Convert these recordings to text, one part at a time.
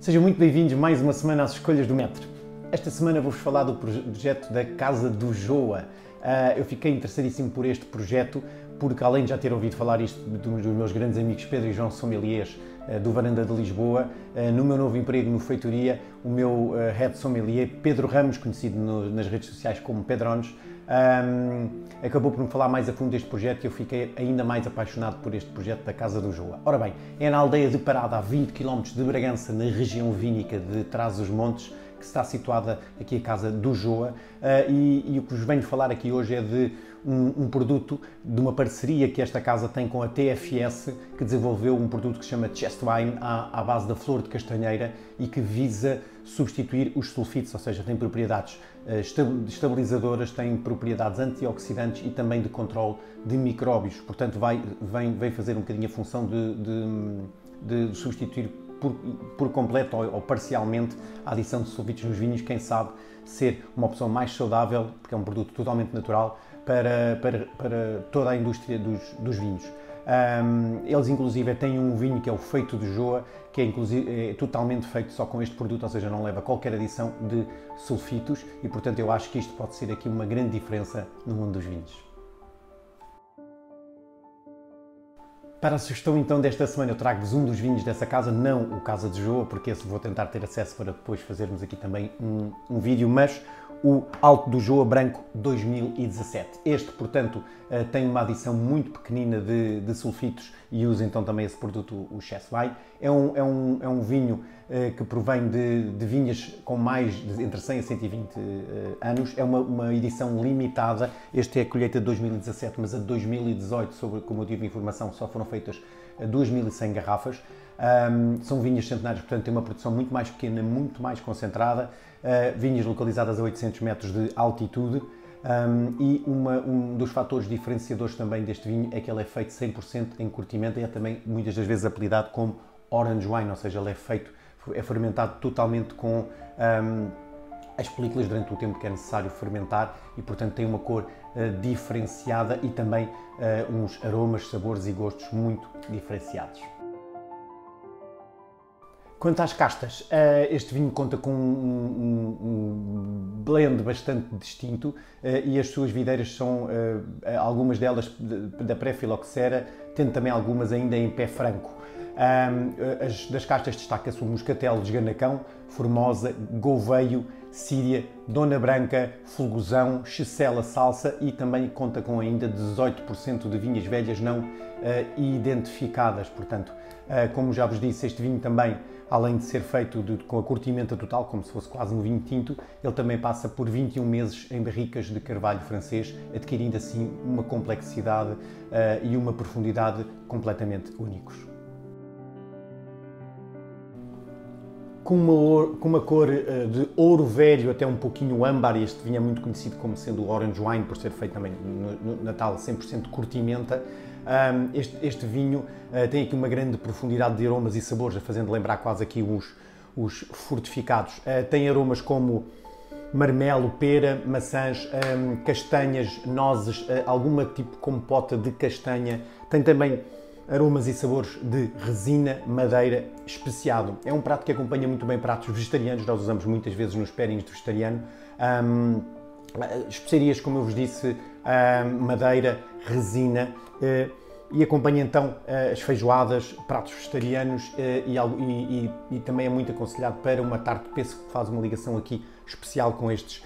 Sejam muito bem-vindos mais uma semana às Escolhas do Metro. Esta semana vou-vos falar do projeto da Casa do Joa. Uh, eu fiquei interessadíssimo por este projeto porque, além de já ter ouvido falar isto dos meus grandes amigos Pedro e João Sommeliers uh, do Varanda de Lisboa, uh, no meu novo emprego no Feitoria, o meu head sommelier Pedro Ramos, conhecido nas redes sociais como Pedrones, um, acabou por me falar mais a fundo deste projeto e eu fiquei ainda mais apaixonado por este projeto da Casa do Joa. Ora bem, é na aldeia de Parada, a 20 km de Bragança, na região vínica de Trás-os-Montes, que está situada aqui a Casa do Joa, uh, e, e, o que vos venho falar aqui hoje é de um, um, produto, de uma parceria que esta casa tem com a TFS, que desenvolveu um produto que se chama Chest Wine à, à base da flor de castanheira e que visa substituir os sulfitos, ou seja, tem propriedades uh, estabilizadoras, tem propriedades antioxidantes e também de controle de micróbios. Portanto, vai, vem, vem fazer um bocadinho a função de, de, de substituir por, por completo ou, ou, parcialmente a adição de sulfitos nos vinhos, quem sabe ser uma opção mais saudável, porque é um produto totalmente natural, para, para, para toda a indústria dos, dos vinhos. Um, eles inclusive têm um vinho que é o feito de Joa, que é, inclusive, é totalmente feito só com este produto, ou seja, não leva qualquer adição de sulfitos e portanto eu acho que isto pode ser aqui uma grande diferença no mundo dos vinhos. Para a sugestão então desta semana eu trago-vos um dos vinhos dessa casa, não o Casa de Joa, porque esse vou tentar ter acesso para depois fazermos aqui também um, um vídeo, mas o Alto do Joa Branco 2017. Este, portanto, eh, tem uma adição muito pequenina de, de sulfitos e usa então também esse produto, o Chessway. É um, é um, é um vinho eh, que provém de, de vinhas com mais de entre 100 a 120 eh, anos. É uma, uma edição limitada. Este é a colheita de 2017, mas a de 2018, sobre, como eu tive informação, só foram feitas 2.100 garrafas. Um, são vinhas centenárias, portanto, tem uma produção muito mais pequena, muito mais concentrada. Uh, vinhas localizadas a 800 metros de altitude. Um, e uma, um dos fatores diferenciadores também deste vinho é que ele é feito 100% em curtimento e é também muitas das vezes apelidado como orange wine, ou seja, ele é feito, é fermentado totalmente com um, as películas durante o tempo que é necessário fermentar e, portanto, tem uma cor uh, diferenciada e também uh, uns aromas, sabores e gostos muito diferenciados. Quanto às castas, eh, este vinho conta com um, um blend bastante distinto eh, e as suas videiras são, eh, algumas delas da pré-filoxera, tendo também algumas ainda em pé franco. As, das castas destaca-se o moscatel de Esganacão, Formosa, Gouveio, Síria, Dona Branca, Fulgozão, Checela Salsa e também conta com ainda 18% de vinhas velhas não uh, identificadas. Portanto, uh, como já vos disse, este vinho também, além de ser feito de, com a curtimenta total, como se fosse quase um vinho tinto, ele também passa por 21 meses em barricas de carvalho francês, adquirindo assim uma complexidade uh, e uma profundidade completamente únicos. Com uma, com uma cor uh, de ouro velho até um pouquinho âmbar, este vinho é muito conhecido como sendo o Orange Wine, por ser feito também no, Natal 100% curtimenta. Um, este, este, vinho uh, tem aqui uma grande profundidade de aromas e sabores, fazendo lembrar quase aqui os, os fortificados. Uh, tem aromas como marmelo, pera, maçãs, castanhas, nozes, alguma tipo compota de castanha. Tem também aromas e sabores de resina, madeira, especiado. É um prato que acompanha muito bem pratos vegetarianos, nós usamos muitas vezes nos pairings de vegetariano. Um, especiarias, como eu vos disse, um, madeira, resina, uh, e acompanha então uh, as feijoadas, pratos vegetarianos uh, e, e, e, e, também é muito aconselhado para uma tarte de pêssego que faz uma ligação aqui especial com estes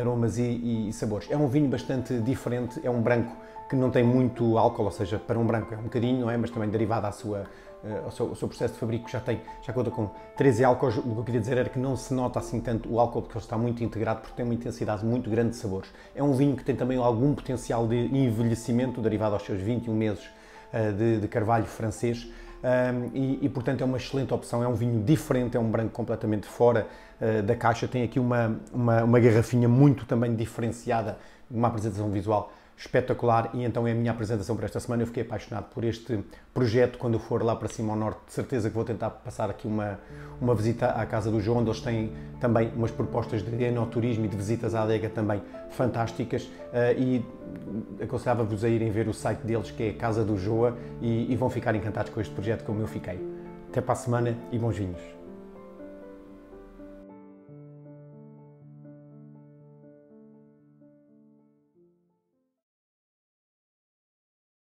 aromas e, e sabores. É um vinho bastante diferente, é um branco que não tem muito álcool, ou seja, para um branco é um bocadinho, não é? Mas também derivado à sua, uh, ao, seu, ao, seu, processo de fabrico já tem, já conta com 13 álcools. O que eu queria dizer era que não se nota assim tanto o álcool porque ele está muito integrado porque tem uma intensidade muito grande de sabores. É um vinho que tem também algum potencial de envelhecimento derivado aos seus 21 meses uh, de, de, carvalho francês. Um, e, e, portanto é uma excelente opção, é um vinho diferente, é um branco completamente fora uh, da caixa, tem aqui uma, uma, uma garrafinha muito também diferenciada, uma apresentação visual espetacular e então é a minha apresentação para esta semana. Eu fiquei apaixonado por este projeto. Quando eu for lá para cima ao norte, de certeza que vou tentar passar aqui uma, uma visita à Casa do João, onde eles têm também umas propostas de enoturismo e de visitas à adega também fantásticas uh, e aconselhava-vos a irem ver o site deles que é Casa do Joa e, e vão ficar encantados com este projeto como eu fiquei. Até para a semana e bons vinhos.